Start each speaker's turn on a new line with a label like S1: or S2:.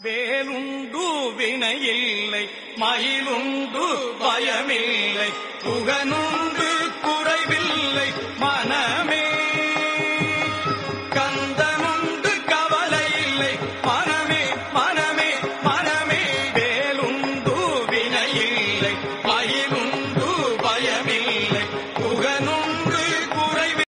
S1: வேலுண்டு வினையில்லை மயிலுண்டு பயமில்லை புகனுண்டு குறைவில்லை மனமே. கந்தனுண்டு கவலை இல்லை மன